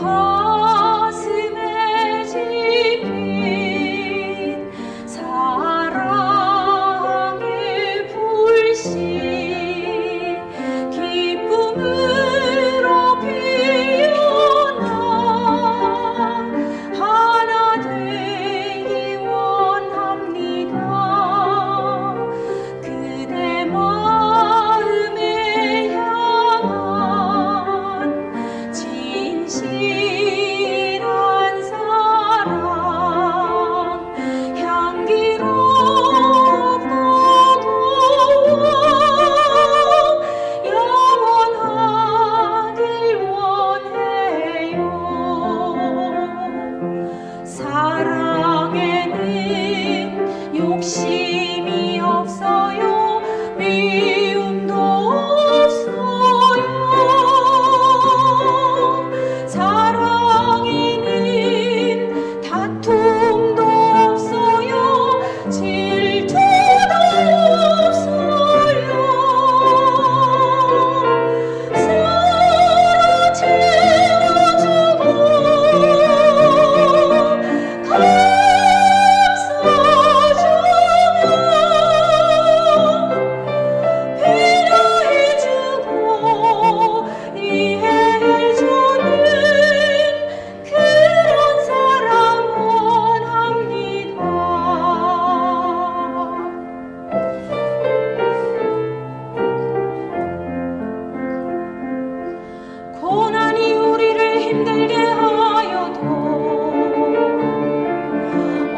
home.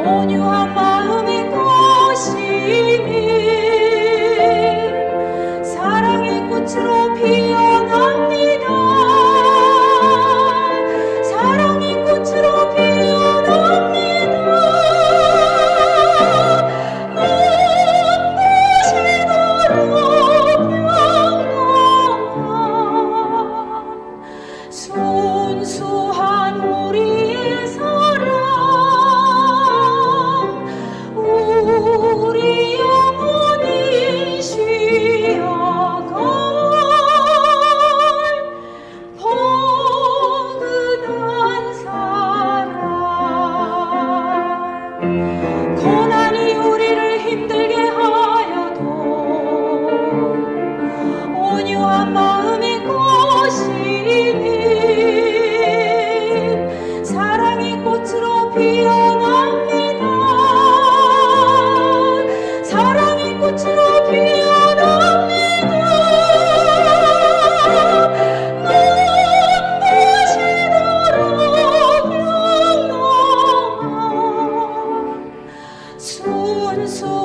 온유한 마음의 꽃임이 sou.